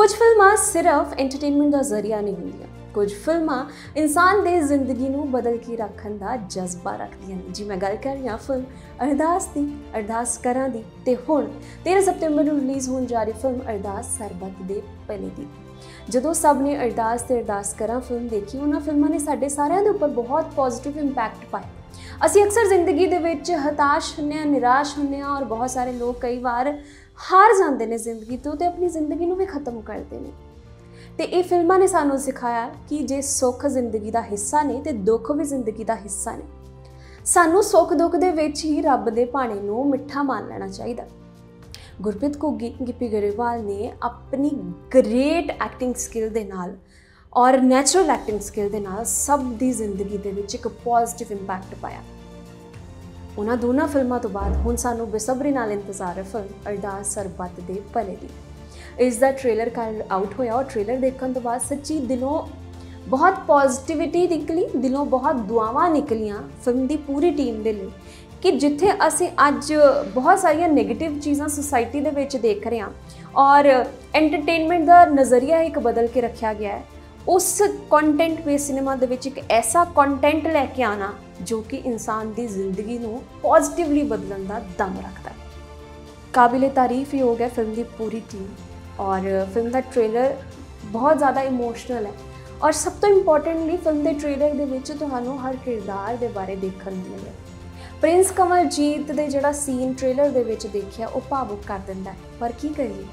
ਕੁਝ ਫਿਲਮਾਂ ਸਿਰਫ ਐਂਟਰਟੇਨਮੈਂਟ ਦਾ ਜ਼ਰੀਆ ਨਹੀਂ ਹੁੰਦੀਆਂ। ਕੁਝ ਫਿਲਮਾਂ ਇਨਸਾਨ ਦੇ ਜ਼ਿੰਦਗੀ ਨੂੰ ਬਦਲ ਕੇ ਰੱਖਣ ਦਾ ਜਜ਼ਬਾ ਰੱਖਦੀਆਂ ਨੇ। ਜੀ ਮੈਂ ਗੱਲ ਕਰ ਰਹੀ ਹਾਂ ਫਿਲਮ ਅਰਦਾਸ ਦੀ, ਅਰਦਾਸ ਕਰਾਂ ਦੀ ਤੇ ਹੁਣ 13 ਸਤੰਬਰ ਨੂੰ ਰਿਲੀਜ਼ ਹੋਣ ਜਾ ਰਹੀ ਫਿਲਮ ਅਰਦਾਸ ਸਰਬੱਤ ਦੇ ਭਲੇ ਦੀ। ਜਦੋਂ ਸਭ ਨੇ ਅਰਦਾਸ ਤੇ ਅਰਦਾਸ ਕਰਾਂ ਫਿਲਮ ਦੇਖੀ, ਉਹਨਾਂ ਫਿਲਮਾਂ ਨੇ ਸਾਡੇ ਸਾਰਿਆਂ ਦੇ ਉੱਪਰ ਬਹੁਤ ਪੋਜ਼ਿਟਿਵ ਇੰਪੈਕਟ ਪਾਇਆ ਅਸੀਂ ਅਕਸਰ ਜ਼ਿੰਦਗੀ ਦੇ ਵਿੱਚ ਹਤਾਸ਼ ਹੁੰਨੇ ਆ ਨਿਰਾਸ਼ ਹੁੰਨੇ ਆ ਔਰ ਬਹੁਤ ਸਾਰੇ ਲੋਕ ਕਈ ਵਾਰ ਹਾਰ ਜਾਂਦੇ ਨੇ ਜ਼ਿੰਦਗੀ ਤੋਂ ਤੇ ਆਪਣੀ ਜ਼ਿੰਦਗੀ ਨੂੰ ਵੀ ਖਤਮ ਕਰਦੇ ਨੇ। ਤੇ ਇਹ ਫਿਲਮਾਂ ਨੇ ਸਾਨੂੰ ਸਿਖਾਇਆ ਕਿ ਜੇ ਸੁੱਖ ਜ਼ਿੰਦਗੀ ਦਾ ਹਿੱਸਾ ਨੇ ਤੇ ਦੁੱਖ ਵੀ ਜ਼ਿੰਦਗੀ ਦਾ ਹਿੱਸਾ ਨੇ। ਸਾਨੂੰ ਸੁੱਖ ਦੁੱਖ ਦੇ ਵਿੱਚ ਹੀ ਰੱਬ ਦੇ ਭਾਣੇ ਨੂੰ ਮਿੱਠਾ ਮੰਨ ਲੈਣਾ ਚਾਹੀਦਾ। ਗੁਰਪ੍ਰੀਤ ਘੁੱਗੀ, ਗਿੱਪੀ ਗਰੇਵਾਲ ਨੇ ਆਪਣੀ ਗ੍ਰੇਟ ਐਕਟਿੰਗ ਸਕਿੱਲ ਦੇ ਨਾਲ ਔਰ ਨੈਚੁਰਲ ਐਕਟਿੰਗ ਸਕਿੱਲ ਦੇ ਨਾਲ ਸਭ ਦੀ ਜ਼ਿੰਦਗੀ ਦੇ ਵਿੱਚ ਇੱਕ ਪੋਜ਼ਿਟਿਵ ਇੰਪੈਕਟ ਪਾਇਆ। ਉਹਨਾਂ ਦੋਨਾਂ ਫਿਲਮਾਂ ਤੋਂ ਬਾਅਦ ਹੁਣ ਸਾਨੂੰ ਬੇਸਬਰੀ ਨਾਲ ਇੰਤਜ਼ਾਰ ਹੈ ਫਿਲਮ ਅਰਦਾਸ ਸਰਬੱਤ ਦੇ ਭਲੇ ਦੀ। ਇਸ ਦਾ ਟ੍ਰੇਲਰ ਕੱਲ ਆਊਟ ਹੋਇਆ ਔਰ ਟ੍ਰੇਲਰ ਦੇਖਣ ਤੋਂ ਬਾਅਦ ਸੱਚੀ ਦਿਲੋਂ ਬਹੁਤ ਪੋਜ਼ਿਟਿਵਿਟੀ ਨਿਕਲੀ, ਦਿਲੋਂ ਬਹੁਤ ਦੁਆਵਾਂ ਨਿਕਲੀਆਂ ਫਿਲਮ ਦੀ ਪੂਰੀ ਟੀਮ ਦੇ ਲਈ ਕਿ ਜਿੱਥੇ ਅਸੀਂ ਅੱਜ ਬਹੁਤ ਸਾਰੀਆਂ 네ਗੇਟਿਵ ਚੀਜ਼ਾਂ ਸੋਸਾਇਟੀ ਦੇ ਵਿੱਚ ਦੇਖ ਰਹੇ ਹਾਂ ਔਰ ਐਂਟਰਟੇਨਮੈਂਟ ਦਾ ਨਜ਼ਰੀਆ ਇੱਕ ਬਦਲ ਕੇ ਰੱਖਿਆ ਗਿਆ ਹੈ। ਉਸ ਕੰਟੈਂਟ ਬੇਸ ਸਿਨੇਮਾ ਦੇ ਵਿੱਚ ਇੱਕ ਐਸਾ ਕੰਟੈਂਟ ਲੈ ਕੇ ਆਣਾ ਜੋ ਕਿ ਇਨਸਾਨ ਦੀ ਜ਼ਿੰਦਗੀ ਨੂੰ ਪੋਜ਼ਿਟਿਵਲੀ ਬਦਲਣ ਦਾ ਦਮ ਰੱਖਦਾ ਹੈ। ਕਾਬਿਲੇ ਤਾਰੀਫ ਹੀ ਹੋ ਗਿਆ ਫਿਲਮ ਦੀ ਪੂਰੀ ਟੀਮ ਔਰ ਫਿਲਮ ਦਾ ਟ੍ਰੇਲਰ ਬਹੁਤ ਜ਼ਿਆਦਾ ਇਮੋਸ਼ਨਲ ਹੈ। ਔਰ ਸਭ ਤੋਂ ਇੰਪੋਰਟੈਂਟਲੀ ਫਿਲਮ ਦੇ ਟ੍ਰੇਲਰ ਦੇ ਵਿੱਚ ਤੁਹਾਨੂੰ ਹਰ ਕਿਰਦਾਰ ਦੇ ਬਾਰੇ ਦੇਖਣ ਨੂੰ ਮਿਲਿਆ। ਪ੍ਰਿੰਸ ਕਮਲਜੀਤ ਦੇ ਜਿਹੜਾ ਸੀਨ ਟ੍ਰੇਲਰ ਦੇ ਵਿੱਚ ਦੇਖਿਆ, ਉਹ ਭਾਵੁਕ ਕਰ ਦਿੰਦਾ ਪਰ ਕੀ ਕਰੀਏ?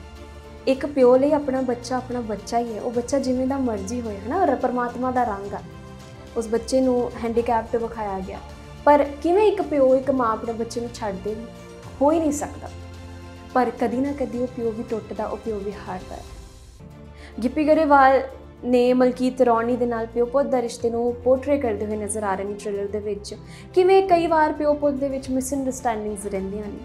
ਇੱਕ ਪਿਓ ਲਈ ਆਪਣਾ ਬੱਚਾ ਆਪਣਾ ਬੱਚਾ ਹੀ ਹੈ। ਉਹ ਬੱਚਾ ਜਿਵੇਂ ਦਾ ਮਰਜ਼ੀ ਹੋਏ, ਹਨਾ? ਔਰ ਪਰਮਾਤਮਾ ਦਾ ਰੰਗ ਆ। ਉਸ ਬੱਚੇ ਨੂੰ ਹੈਂਡੀਕੈਪਟ ਵਿਖਾਇਆ ਗਿਆ। ਪਰ ਕਿਵੇਂ ਇੱਕ ਪਿਓ ਇੱਕ ਮਾਂ ਆਪਣੇ ਬੱਚੇ ਨੂੰ ਛੱਡ ਦੇ ਹੋ ਹੀ ਨਹੀਂ ਸਕਦਾ। ਪਰ ਕਦੀ ਨਾ ਕਦੀ ਉਹ ਪਿਓ ਵੀ ਟੁੱਟਦਾ, ਉਹ ਪਿਓ ਵੀ ਹਾਰਦਾ ਗਿੱਪੀ ਗਰੇਵਾਲ ਨੇ ਮਲਕੀਤ ਰੌਣੀ ਦੇ ਨਾਲ ਪਿਓ ਪੁੱਤ ਦਾ ਰਿਸ਼ਤੇ ਨੂੰ ਪੋਰਟਰੇ ਕਰਦੇ ਹੋਏ ਨਜ਼ਰ ਆ ਰਹੇ ਨੇ ਟ੍ਰੇਲਰ ਦੇ ਵਿੱਚ। ਕਿਵੇਂ ਕਈ ਵਾਰ ਪਿਓ ਪੁੱਤ ਦੇ ਵਿੱਚ ਮਿਸਅੰਡਰਸਟੈਂਡਿੰਗਸ ਰਹਿੰਦੀਆਂ ਨੇ।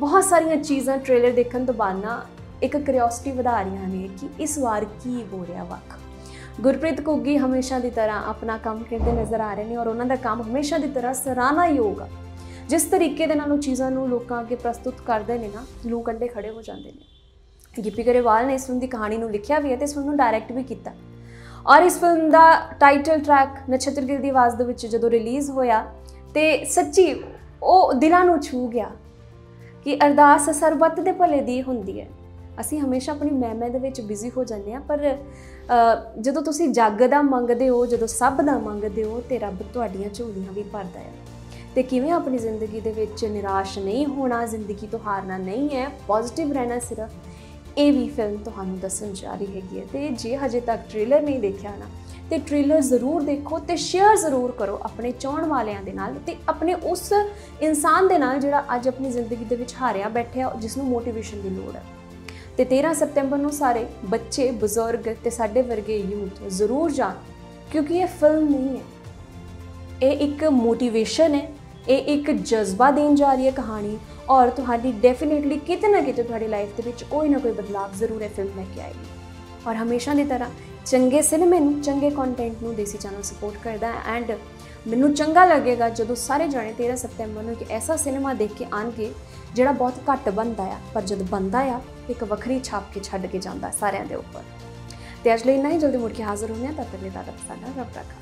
ਬਹੁਤ ਸਾਰੀਆਂ ਚੀਜ਼ਾਂ ਟ੍ਰੇਲਰ ਦੇਖਣ ਤੋਂ ਬਾਅਦ ਨਾ ਇੱਕ ਕਿਉਰਿਓਸਿਟੀ ਵਧਾ ਰਹੀਆਂ ਨੇ ਕਿ ਇਸ ਵਾਰ ਕੀ ਹੋ ਰਿਹਾ ਵਕ ਗੁਰਪ੍ਰੀਤ ਕੁੱਗੀ ਹਮੇਸ਼ਾ ਦੀ ਤਰ੍ਹਾਂ ਆਪਣਾ ਕੰਮ ਕਰਦੇ ਨਜ਼ਰ ਆ ਰਹੇ ਨੇ ਔਰ ਉਹਨਾਂ ਦਾ ਕੰਮ ਹਮੇਸ਼ਾ ਦੀ ਤਰ੍ਹਾਂ ਸਰਾਹਨਾਯੋਗ ਆ। ਜਿਸ ਤਰੀਕੇ ਦੇ ਨਾਲ ਉਹ ਚੀਜ਼ਾਂ ਨੂੰ ਲੋਕਾਂ ਅੱਗੇ ਪ੍ਰਸਤੁਤ ਕਰਦੇ ਨੇ ਨਾ ਲੋਕ ਕੰਡੇ ਖੜੇ ਹੋ ਜਾਂਦੇ ਨੇ। ਗਿੱਪੀ ਗਰੇਵਾਲ ਨੇ ਇਸ ਫਿਲਮ ਦੀ ਕਹਾਣੀ ਨੂੰ ਲਿਖਿਆ ਵੀ ਹੈ ਤੇ ਇਸ ਫਿਲਮ ਨੂੰ ਡਾਇਰੈਕਟ ਵੀ ਕੀਤਾ। ਔਰ ਇਸ ਫਿਲਮ ਦਾ ਟਾਈਟਲ ਟਰੈਕ ਨਛੱਤਰ ਗਿੱਲ ਦੀ ਆਵਾਜ਼ ਦੇ ਵਿੱਚ ਜਦੋਂ ਰਿਲੀਜ਼ ਹੋਇਆ ਤੇ ਸੱਚੀ ਉਹ ਦਿਲਾਂ ਨੂੰ ਛੂ ਗਿਆ ਕਿ ਅਰਦਾਸ ਸਰਬੱਤ ਦੇ ਭਲੇ ਦੀ ਹੁੰਦੀ ਹੈ। ਅਸੀਂ ਹਮੇਸ਼ਾ ਆਪਣੀ ਮਹਿਮੇ ਦੇ ਵਿੱਚ ਬਿਜ਼ੀ ਹੋ ਜਾਂਦੇ ਆ ਪਰ ਜਦੋਂ ਤੁਸੀਂ ਜੱਗ ਦਾ ਮੰਗਦੇ ਹੋ, ਜਦੋਂ ਸਭ ਦਾ ਮੰਗਦੇ ਹੋ, ਤੇ ਰੱਬ ਤੁਹਾਡੀਆਂ ਝੋਲੀਆਂ ਵੀ ਭਰਦਾ ਹੈ। ਤੇ ਕਿਵੇਂ ਆਪਣੀ ਜ਼ਿੰਦਗੀ ਦੇ ਵਿੱਚ ਨਿਰਾਸ਼ ਨਹੀਂ ਹੋਣਾ, ਜ਼ਿੰਦਗੀ ਤੋਂ ਹਾਰਨਾ ਨਹੀਂ ਹੈ ਪੋਜ਼ਿਟਿਵ ਰਹਿਣਾ ਸਿਰਫ, ਇਹ ਵੀ ਫਿਲਮ ਤੁਹਾਨੂੰ ਦੱਸਣ ਜਾ ਰਹੀ ਹੈਗੀ ਹੈ। ਤੇ ਜੇ ਹਜੇ ਤੱਕ ਟ੍ਰੇਲਰ ਨਹੀਂ ਦੇਖਿਆ ਨਾ, ਤੇ ਟ੍ਰੇਲਰ ਜ਼ਰੂਰ ਦੇਖੋ ਤੇ ਸ਼ੇਅਰ ਜ਼ਰੂਰ ਕਰੋ ਆਪਣੇ ਚਾਹਣ ਵਾਲਿਆਂ ਦੇ ਨਾਲ ਤੇ ਆਪਣੇ ਉਸ ਇਨਸਾਨ ਦੇ ਨਾਲ ਜਿਹੜਾ ਅੱਜ ਆਪਣੀ ਜ਼ਿੰਦਗੀ ਦੇ ਵਿੱਚ ਹਾਰਿਆ ਬੈਠਿਆ, ਜਿਸ ਨੂੰ ਮੋਟੀਵੇਸ਼ਨ ਦੀ ਲੋੜ ਹੈ। ਤੇ 13 ਸਤੰਬਰ ਨੂੰ ਸਾਰੇ ਬੱਚੇ, ਬਜ਼ੁਰਗ ਤੇ ਸਾਡੇ ਵਰਗੇ ਯੂਥ ਜ਼ਰੂਰ ਜਾਣ, ਕਿਉਂਕਿ ਇਹ ਫਿਲਮ ਨਹੀਂ ਹੈ। ਇਹ ਇੱਕ ਮੋਟੀਵੇਸ਼ਨ ਹੈ, ਇਹ ਇੱਕ ਜਜ਼ਬਾ ਦੇਣ ਜਾ ਰਹੀ ਹੈ ਕਹਾਣੀ ਔਰ ਤੁਹਾਡੀ ਡੈਫੀਨਿਟਲੀ ਕਿਤੇ ਨਾ ਕਿਤੇ ਤੁਹਾਡੀ ਲਾਈਫ ਦੇ ਵਿੱਚ ਕੋਈ ਨਾ ਕੋਈ ਬਦਲਾਅ ਜ਼ਰੂਰ ਇਹ ਫਿਲਮ ਲੈ ਕੇ ਆਏਗੀ। ਔਰ ਹਮੇਸ਼ਾ ਦੀ ਤਰ੍ਹਾਂ ਚੰਗੇ ਸਿਨੇਮੇ ਨੂੰ, ਚੰਗੇ ਕੰਟੈਂਟ ਨੂੰ ਦੇਸੀ ਚੈਨਲ ਸਪੋਰਟ ਕਰਦਾ ਹੈ ਐਂਡ ਮੈਨੂੰ ਚੰਗਾ ਲੱਗੇਗਾ ਜਦੋਂ ਸਾਰੇ ਜਾਣੇ 13 ਸਤੰਬਰ ਨੂੰ ਇੱਕ ਐਸਾ ਸਿਨੇਮਾ ਦੇਖ ਕੇ ਆਣਗੇ ਜਿਹੜਾ ਬਹੁਤ ਘੱਟ ਬੰਦਾ ਆ, ਪਰ ਜਦ ਬੰਦਾ ਆ, ਇੱਕ ਵੱਖਰੀ ਛਾਪ ਕੇ ਛੱਡ ਕੇ ਜਾਂਦਾ ਸਾਰਿਆਂ ਦੇ ਉੱਪਰ। ਤੇ ਅੱਜ ਲਈ ਇੰਨਾ ਹੀ। ਜਲਦੀ ਮੁੜ ਕੇ ਹਾਜ਼ਰ ਹੋਣੇ ਆ ਤਦ ਤੱਕ ਲਈ ਤੁਹਾਡਾ ਸਾਡਾ ਰੱਬ ਰੱਖਾ